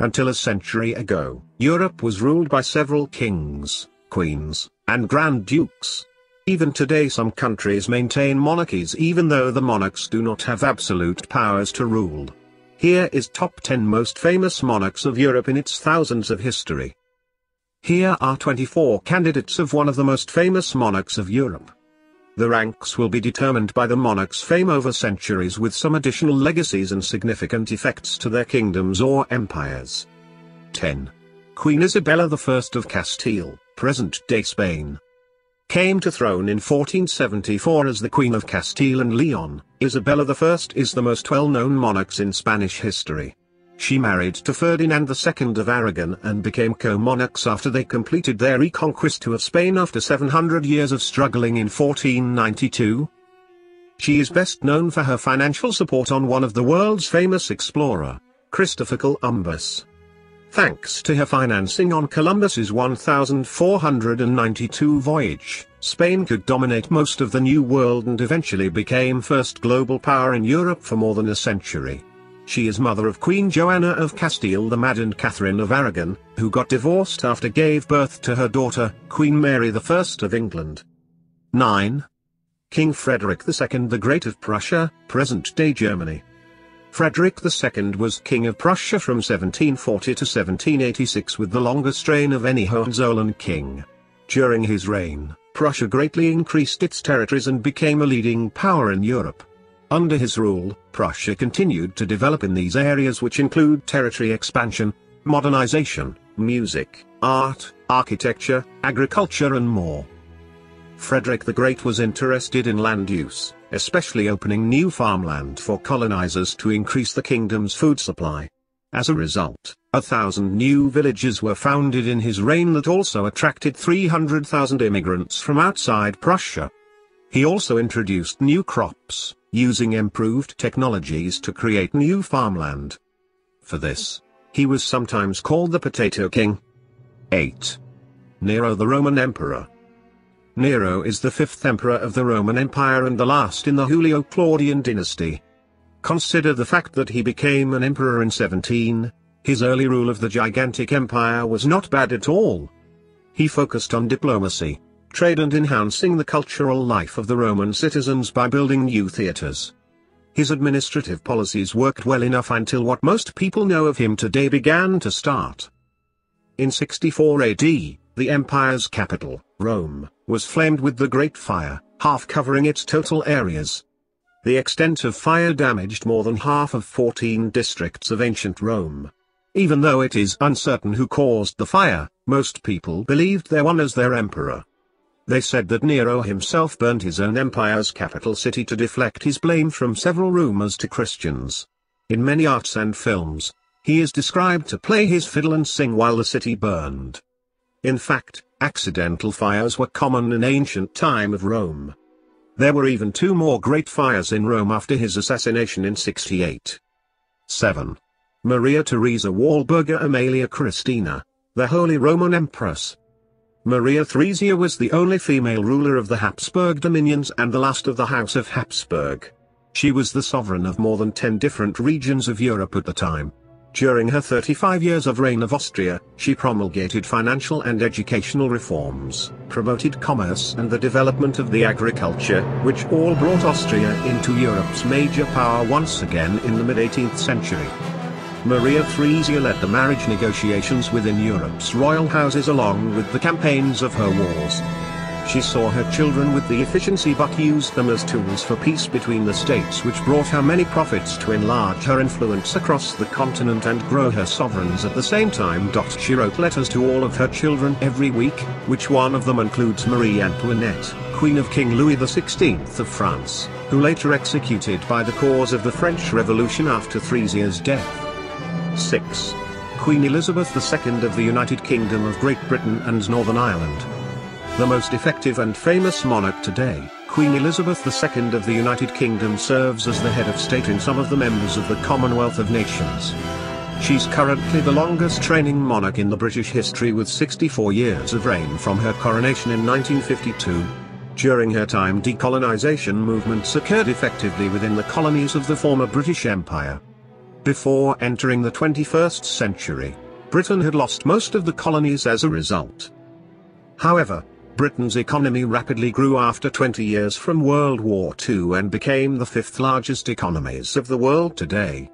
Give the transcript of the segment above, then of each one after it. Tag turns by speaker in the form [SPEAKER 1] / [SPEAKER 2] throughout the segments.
[SPEAKER 1] Until a century ago, Europe was ruled by several kings, queens, and grand dukes. Even today some countries maintain monarchies even though the monarchs do not have absolute powers to rule. Here is top 10 most famous monarchs of Europe in its thousands of history. Here are 24 candidates of one of the most famous monarchs of Europe. The ranks will be determined by the monarch's fame over centuries with some additional legacies and significant effects to their kingdoms or empires. 10. Queen Isabella I of Castile, present-day Spain. Came to throne in 1474 as the Queen of Castile and Leon, Isabella I is the most well-known monarchs in Spanish history. She married to Ferdinand II of Aragon and became co-monarchs after they completed their reconquista of Spain after 700 years of struggling in 1492. She is best known for her financial support on one of the world's famous explorer, Christopher Columbus. Thanks to her financing on Columbus's 1492 voyage, Spain could dominate most of the New World and eventually became first global power in Europe for more than a century. She is mother of Queen Joanna of Castile the Mad and Catherine of Aragon, who got divorced after gave birth to her daughter, Queen Mary I of England. 9. King Frederick II the Great of Prussia, present-day Germany. Frederick II was King of Prussia from 1740 to 1786 with the longest reign of any Hohenzollern king. During his reign, Prussia greatly increased its territories and became a leading power in Europe. Under his rule, Prussia continued to develop in these areas which include territory expansion, modernization, music, art, architecture, agriculture and more. Frederick the Great was interested in land use, especially opening new farmland for colonizers to increase the kingdom's food supply. As a result, a thousand new villages were founded in his reign that also attracted 300,000 immigrants from outside Prussia. He also introduced new crops, using improved technologies to create new farmland. For this, he was sometimes called the Potato King. 8. Nero the Roman Emperor Nero is the fifth emperor of the Roman Empire and the last in the Julio-Claudian dynasty. Consider the fact that he became an emperor in 17, his early rule of the gigantic empire was not bad at all. He focused on diplomacy, trade and enhancing the cultural life of the Roman citizens by building new theatres. His administrative policies worked well enough until what most people know of him today began to start. In 64 AD, the empire's capital, Rome, was flamed with the Great Fire, half covering its total areas. The extent of fire damaged more than half of 14 districts of ancient Rome. Even though it is uncertain who caused the fire, most people believed their one as their emperor. They said that Nero himself burned his own empire's capital city to deflect his blame from several rumors to Christians. In many arts and films, he is described to play his fiddle and sing while the city burned. In fact, accidental fires were common in ancient time of Rome. There were even two more great fires in Rome after his assassination in 68. 7. Maria Theresa Walburga Amalia Christina, the Holy Roman Empress, Maria Theresia was the only female ruler of the Habsburg dominions and the last of the House of Habsburg. She was the sovereign of more than 10 different regions of Europe at the time. During her 35 years of reign of Austria, she promulgated financial and educational reforms, promoted commerce and the development of the agriculture, which all brought Austria into Europe's major power once again in the mid-18th century. Maria Theresia led the marriage negotiations within Europe's royal houses along with the campaigns of her wars. She saw her children with the efficiency but used them as tools for peace between the states which brought her many profits to enlarge her influence across the continent and grow her sovereigns at the same time. She wrote letters to all of her children every week, which one of them includes Marie Antoinette, Queen of King Louis XVI of France, who later executed by the cause of the French Revolution after Theresia's death. 6. Queen Elizabeth II of the United Kingdom of Great Britain and Northern Ireland. The most effective and famous monarch today, Queen Elizabeth II of the United Kingdom serves as the head of state in some of the members of the Commonwealth of Nations. She's currently the longest reigning monarch in the British history with 64 years of reign from her coronation in 1952. During her time decolonisation movements occurred effectively within the colonies of the former British Empire. Before entering the 21st century, Britain had lost most of the colonies as a result. However, Britain's economy rapidly grew after 20 years from World War II and became the fifth largest economies of the world today.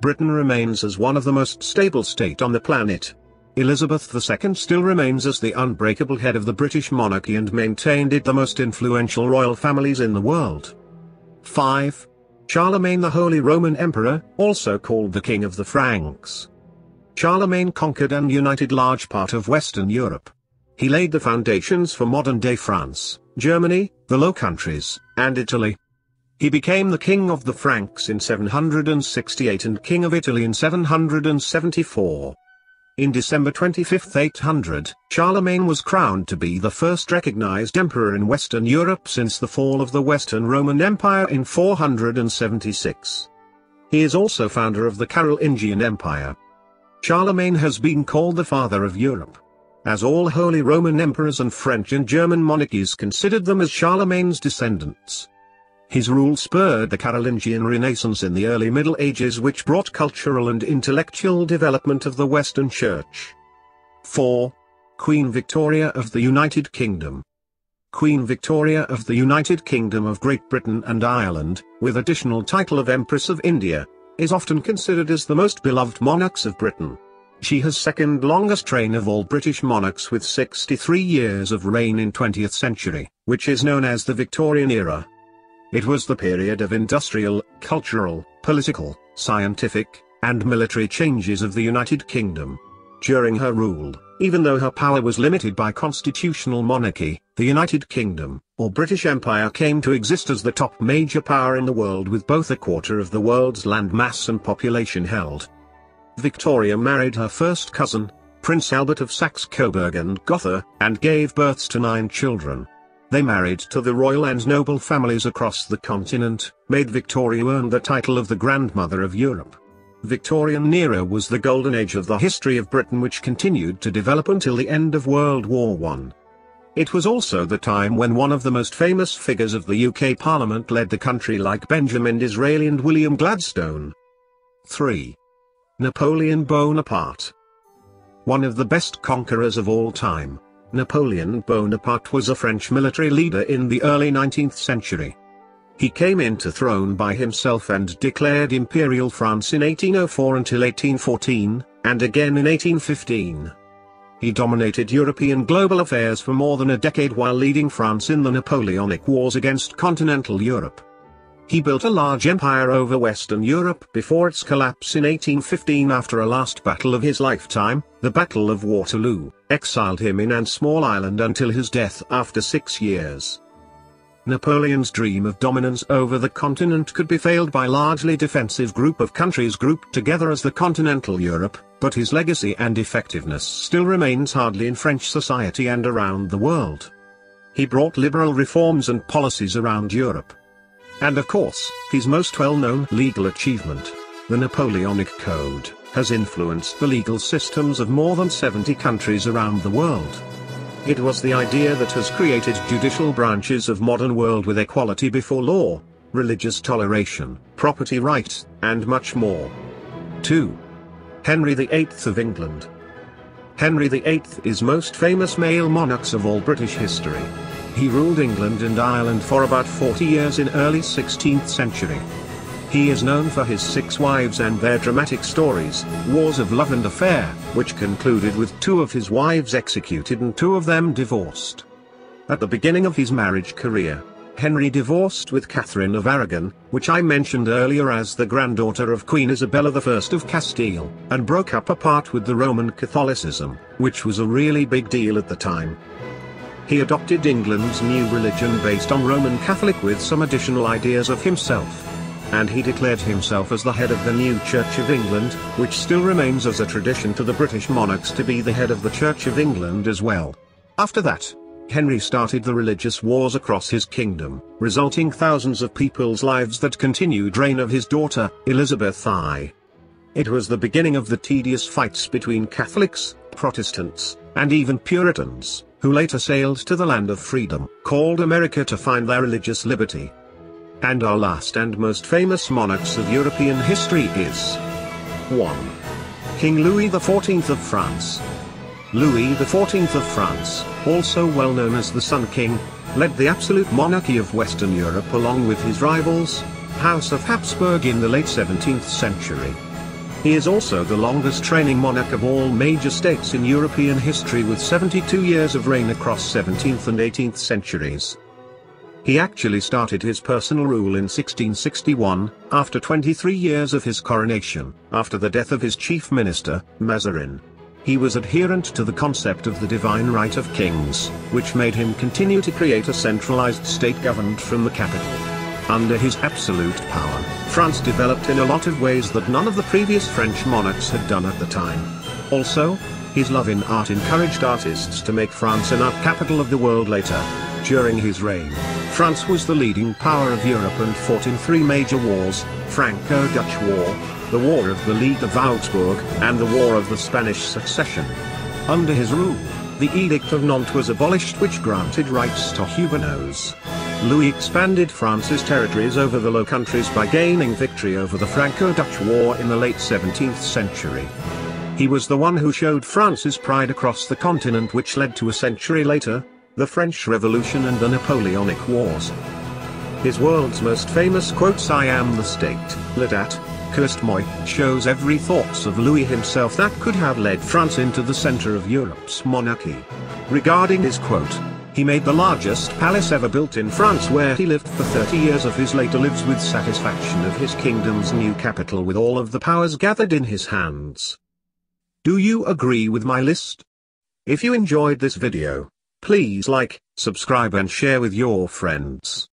[SPEAKER 1] Britain remains as one of the most stable state on the planet. Elizabeth II still remains as the unbreakable head of the British monarchy and maintained it the most influential royal families in the world. 5. Charlemagne the Holy Roman Emperor, also called the King of the Franks. Charlemagne conquered and united large part of Western Europe. He laid the foundations for modern-day France, Germany, the Low Countries, and Italy. He became the king of the Franks in 768 and king of Italy in 774. In December 25, 800, Charlemagne was crowned to be the first recognized emperor in Western Europe since the fall of the Western Roman Empire in 476. He is also founder of the Carolingian Empire. Charlemagne has been called the father of Europe as all Holy Roman emperors and French and German monarchies considered them as Charlemagne's descendants. His rule spurred the Carolingian Renaissance in the early Middle Ages which brought cultural and intellectual development of the Western Church. 4. Queen Victoria of the United Kingdom Queen Victoria of the United Kingdom of Great Britain and Ireland, with additional title of Empress of India, is often considered as the most beloved monarchs of Britain. She has second longest reign of all British monarchs with 63 years of reign in 20th century, which is known as the Victorian era. It was the period of industrial, cultural, political, scientific, and military changes of the United Kingdom. During her rule, even though her power was limited by constitutional monarchy, the United Kingdom, or British Empire came to exist as the top major power in the world with both a quarter of the world's land mass and population held. Victoria married her first cousin, Prince Albert of Saxe-Coburg and Gotha, and gave birth to nine children. They married to the royal and noble families across the continent, made Victoria earn the title of the Grandmother of Europe. Victorian era was the golden age of the history of Britain which continued to develop until the end of World War I. It was also the time when one of the most famous figures of the UK Parliament led the country like Benjamin Disraeli and William Gladstone. 3. Napoleon Bonaparte. One of the best conquerors of all time, Napoleon Bonaparte was a French military leader in the early 19th century. He came into throne by himself and declared Imperial France in 1804 until 1814, and again in 1815. He dominated European global affairs for more than a decade while leading France in the Napoleonic Wars against continental Europe. He built a large empire over Western Europe before its collapse in 1815 after a last battle of his lifetime, the Battle of Waterloo, exiled him in an small island until his death after six years. Napoleon's dream of dominance over the continent could be failed by largely defensive group of countries grouped together as the continental Europe, but his legacy and effectiveness still remains hardly in French society and around the world. He brought liberal reforms and policies around Europe, and of course, his most well-known legal achievement, the Napoleonic Code, has influenced the legal systems of more than 70 countries around the world. It was the idea that has created judicial branches of modern world with equality before law, religious toleration, property rights, and much more. 2. Henry VIII of England Henry VIII is most famous male monarchs of all British history. He ruled England and Ireland for about 40 years in early 16th century. He is known for his six wives and their dramatic stories, Wars of Love and Affair, which concluded with two of his wives executed and two of them divorced. At the beginning of his marriage career, Henry divorced with Catherine of Aragon, which I mentioned earlier as the granddaughter of Queen Isabella I of Castile, and broke up apart with the Roman Catholicism, which was a really big deal at the time. He adopted England's new religion based on Roman Catholic with some additional ideas of himself. And he declared himself as the head of the new Church of England, which still remains as a tradition to the British monarchs to be the head of the Church of England as well. After that, Henry started the religious wars across his kingdom, resulting thousands of people's lives that continued reign of his daughter, Elizabeth I. It was the beginning of the tedious fights between Catholics, Protestants, and even Puritans who later sailed to the land of freedom, called America to find their religious liberty. And our last and most famous monarchs of European history is 1. King Louis XIV of France. Louis XIV of France, also well known as the Sun King, led the absolute monarchy of Western Europe along with his rivals, House of Habsburg in the late 17th century. He is also the longest reigning monarch of all major states in European history with 72 years of reign across 17th and 18th centuries. He actually started his personal rule in 1661, after 23 years of his coronation, after the death of his chief minister, Mazarin. He was adherent to the concept of the divine right of kings, which made him continue to create a centralized state governed from the capital. Under his absolute power, France developed in a lot of ways that none of the previous French monarchs had done at the time. Also, his love in art encouraged artists to make France an art capital of the world later. During his reign, France was the leading power of Europe and fought in three major wars, Franco-Dutch War, the War of the League of Augsburg, and the War of the Spanish Succession. Under his rule, the Edict of Nantes was abolished which granted rights to Huguenots. Louis expanded France's territories over the Low Countries by gaining victory over the Franco-Dutch War in the late 17th century. He was the one who showed France's pride across the continent which led to a century later, the French Revolution and the Napoleonic Wars. His world's most famous quotes I am the state, Ledat, Kirstmoy, shows every thoughts of Louis himself that could have led France into the center of Europe's monarchy. Regarding his quote, he made the largest palace ever built in France where he lived for 30 years of his later lives with satisfaction of his kingdom's new capital with all of the powers gathered in his hands. Do you agree with my list? If you enjoyed this video, please like, subscribe and share with your friends.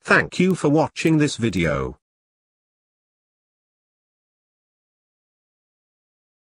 [SPEAKER 1] Thank you for watching this video.